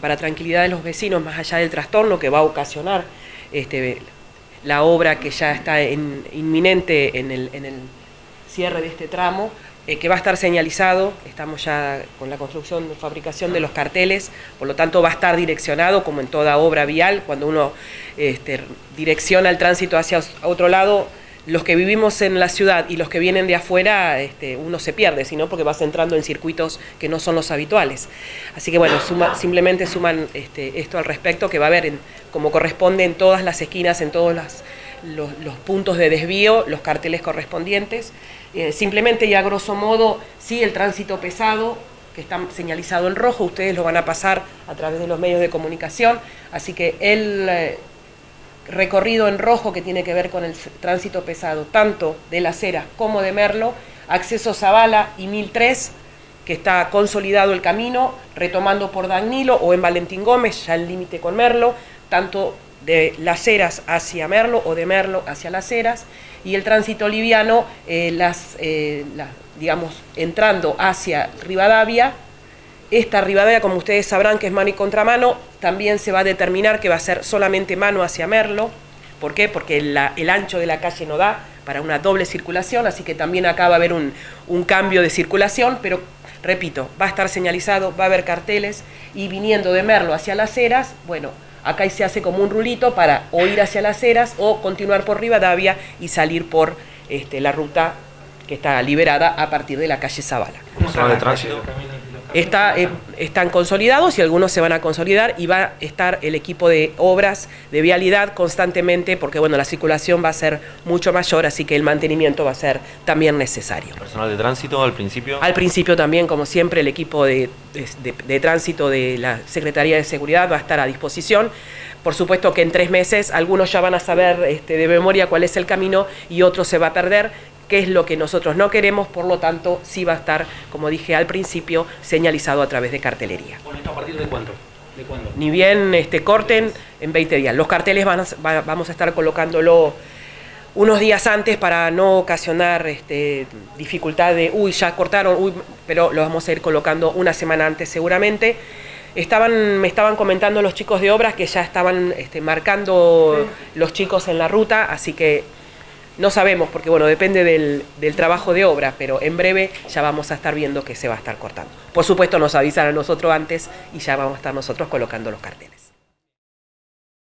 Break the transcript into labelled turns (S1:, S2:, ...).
S1: Para tranquilidad de los vecinos, más allá del trastorno que va a ocasionar este, la obra que ya está inminente en el, cierre de este tramo, eh, que va a estar señalizado, estamos ya con la construcción, fabricación de los carteles, por lo tanto va a estar direccionado, como en toda obra vial, cuando uno este, direcciona el tránsito hacia otro lado, los que vivimos en la ciudad y los que vienen de afuera, este, uno se pierde, sino porque vas entrando en circuitos que no son los habituales. Así que bueno, simplemente suman este, esto al respecto, que va a haber, como corresponde en todas las esquinas, en todos los, puntos de desvío, los carteles correspondientes. Eh, simplemente y a grosso modo, sí, el tránsito pesado, que está señalizado en rojo, ustedes lo van a pasar a través de los medios de comunicación, así que él... Recorrido en rojo que tiene que ver con el tránsito pesado, tanto de Las Heras como de Merlo, acceso Zavala y 1003, que está consolidado el camino, retomando por Danilo o en Valentín Gómez, ya el límite con Merlo, tanto de Las Heras hacia Merlo o de Merlo hacia Las Heras, y el tránsito liviano, eh, las, eh, digamos, entrando hacia Rivadavia, esta Rivadavia, como ustedes sabrán que es mano y contramano, también se va a determinar que va a ser solamente mano hacia Merlo. ¿Por qué? Porque el ancho de la calle no da para una doble circulación, así que también acá va a haber un, cambio de circulación, pero repito, va a estar señalizado, va a haber carteles y viniendo de Merlo hacia las Heras, bueno, acá se hace como un rulito para o ir hacia las Heras o continuar por Rivadavia y salir por este, la ruta que está liberada a partir de la calle Zavala.
S2: ¿Cómo de tránsito?
S1: Está, eh, están consolidados y algunos se van a consolidar y va a estar el equipo de obras de vialidad constantemente porque bueno, la circulación va a ser mucho mayor, así que el mantenimiento va a ser también necesario.
S2: ¿Personal de tránsito al principio?
S1: Al principio también, como siempre, el equipo de, de tránsito de la Secretaría de Seguridad va a estar a disposición. Por supuesto que en tres meses algunos ya van a saber este, de memoria cuál es el camino y otros se va a perder que es lo que nosotros no queremos, por lo tanto sí va a estar, como dije al principio, señalizado a través de cartelería.
S2: ¿esto a partir de cuándo?
S1: Ni bien este, corten en 20 días. Los carteles van vamos a estar colocándolo unos días antes para no ocasionar este, dificultad de, uy, ya cortaron, uy, pero lo vamos a ir colocando una semana antes seguramente. Estaban, me estaban comentando los chicos de obras que ya estaban este, marcando los chicos en la ruta, así que no sabemos, porque bueno, depende del, trabajo de obra, pero en breve ya vamos a estar viendo que se va a estar cortando. Por supuesto nos avisan a nosotros antes y ya vamos a estar nosotros colocando los carteles.